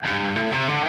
Bye.